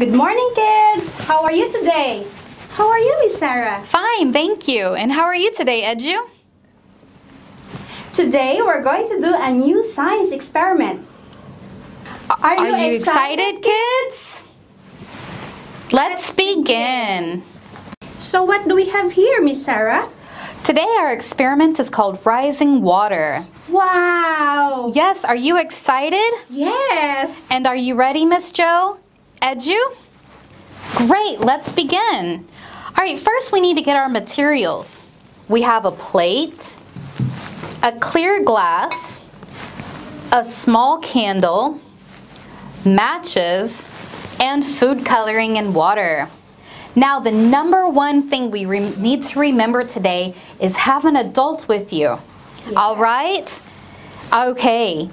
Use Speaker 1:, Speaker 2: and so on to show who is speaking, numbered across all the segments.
Speaker 1: Good morning, kids. How are you today? How are you, Miss Sarah?
Speaker 2: Fine, thank you. And how are you today, Edu?
Speaker 1: Today, we're going to do a new science experiment. Are,
Speaker 2: Are you excited, kids? Let's begin.
Speaker 1: So what do we have here, Miss Sarah?
Speaker 2: Today our experiment is called Rising Water.
Speaker 1: Wow!
Speaker 2: Yes, are you excited?
Speaker 1: Yes!
Speaker 2: And are you ready, Miss Joe? Edu? Great, let's begin. All right, first we need to get our materials. We have a plate, a clear glass, a small candle, matches, and food coloring and water. Now, the number one thing we need to remember today is have an adult with you. All right? Okay.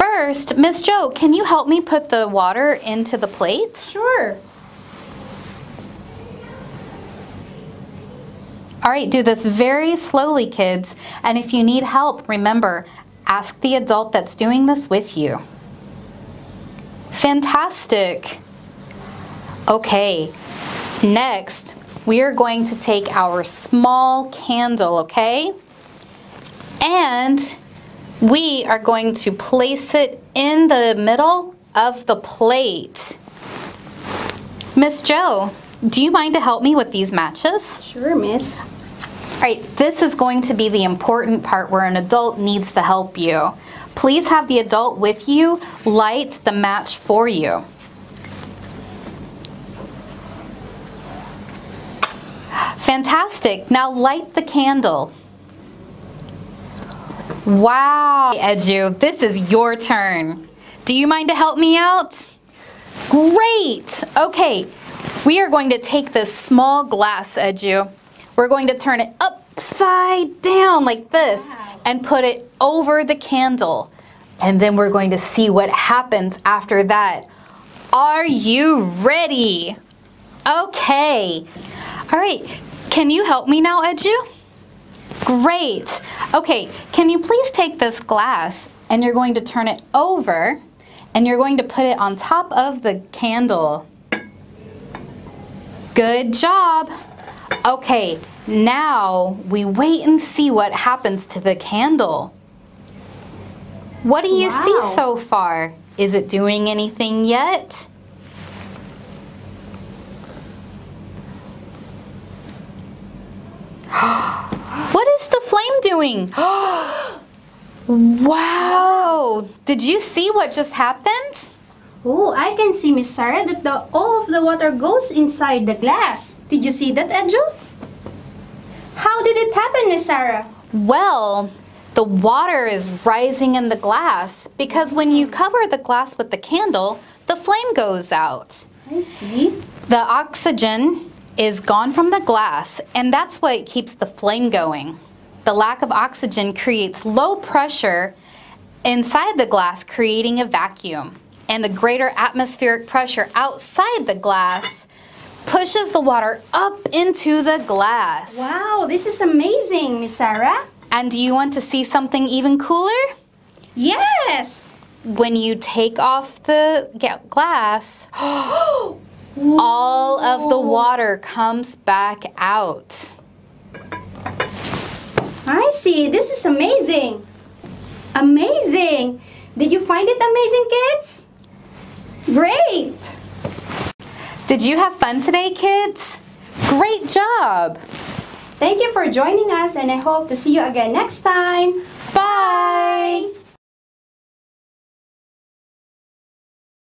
Speaker 2: First, Miss Joe, can you help me put the water into the plate?
Speaker 1: Sure.
Speaker 2: All right, do this very slowly, kids. And if you need help, remember, ask the adult that's doing this with you. Fantastic. Okay, next, we are going to take our small candle, okay? And we are going to place it in the middle of the plate. Miss Joe, do you mind to help me with these matches?
Speaker 1: Sure, miss.
Speaker 2: All right, this is going to be the important part where an adult needs to help you. Please have the adult with you light the match for you. Fantastic. Now light the candle. Wow, Edu, this is your turn. Do you mind to help me out? Great. Okay, we are going to take this small glass, Edu. We're going to turn it upside down like this wow. and put it over the candle. And then we're going to see what happens after that. Are you ready? Okay. All right, can you help me now, Edu? Great. Okay, can you please take this glass and you're going to turn it over and you're going to put it on top of the candle. Good job. Okay, now we wait and see what happens to the candle. What do you wow. see so far? Is it doing anything yet? what is the flame doing? wow! Did you see what just happened?
Speaker 1: Oh, I can see, Miss Sarah, that the, all of the water goes inside the glass. Did you see that, Edu? How did it happen, Miss Sarah?
Speaker 2: Well, the water is rising in the glass because when you cover the glass with the candle, the flame goes out.
Speaker 1: I see.
Speaker 2: The oxygen is gone from the glass, and that's what keeps the flame going. The lack of oxygen creates low pressure inside the glass, creating a vacuum. And the greater atmospheric pressure outside the glass pushes the water up into the glass.
Speaker 1: Wow, this is amazing, Miss Sarah.
Speaker 2: And do you want to see something even cooler?
Speaker 1: Yes!
Speaker 2: When you take off the glass, all of the water comes back out.
Speaker 1: I see. This is amazing. Amazing. Did you find it amazing, kids? Great.
Speaker 2: Did you have fun today, kids? Great job.
Speaker 1: Thank you for joining us and I hope to see you again next time.